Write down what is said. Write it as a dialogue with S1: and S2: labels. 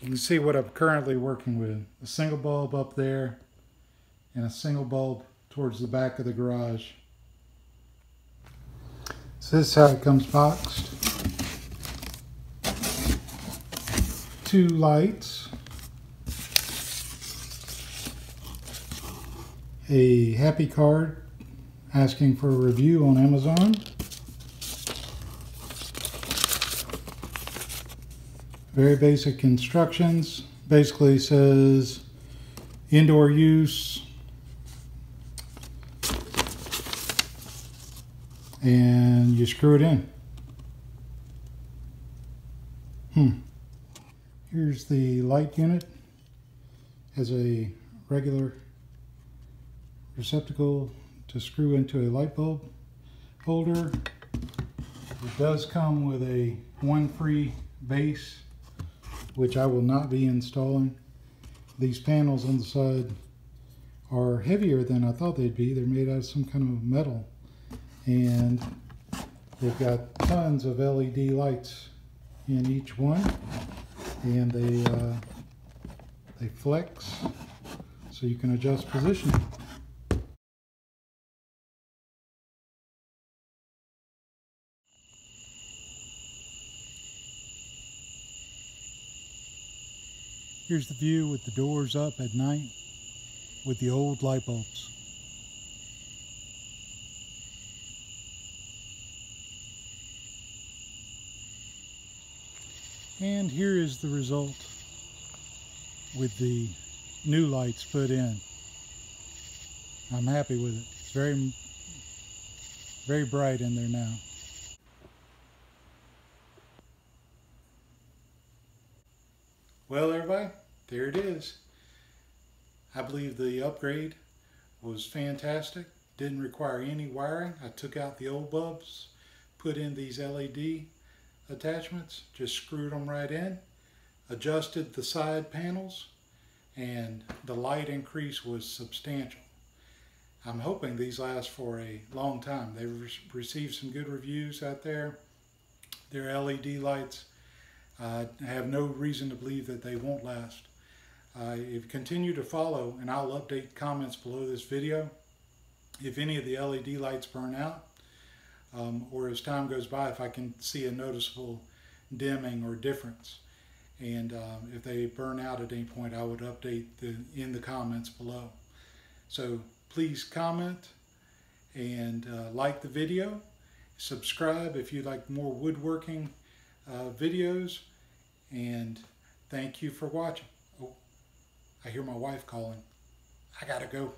S1: You can see what I'm currently working with. A single bulb up there and a single bulb towards the back of the garage. So this is how it comes boxed. Two lights. A happy card asking for a review on Amazon. Very basic instructions. Basically says indoor use and you screw it in. Hmm. Here's the light unit as a regular receptacle to screw into a light bulb holder. It does come with a one free base which I will not be installing. These panels on the side are heavier than I thought they'd be. They're made out of some kind of metal. And they've got tons of LED lights in each one. And they, uh, they flex so you can adjust positioning. Here's the view with the doors up at night with the old light bulbs. And here is the result with the new lights put in. I'm happy with it. It's very, very bright in there now. Well, everybody, there it is. I believe the upgrade was fantastic. Didn't require any wiring. I took out the old bulbs, put in these LED attachments, just screwed them right in, adjusted the side panels, and the light increase was substantial. I'm hoping these last for a long time. They've re received some good reviews out there. They're LED lights I have no reason to believe that they won't last. Uh, if you continue to follow, and I'll update comments below this video, if any of the LED lights burn out, um, or as time goes by, if I can see a noticeable dimming or difference. And um, if they burn out at any point, I would update the, in the comments below. So please comment and uh, like the video. Subscribe if you'd like more woodworking uh, videos. And thank you for watching. Oh, I hear my wife calling. I gotta go.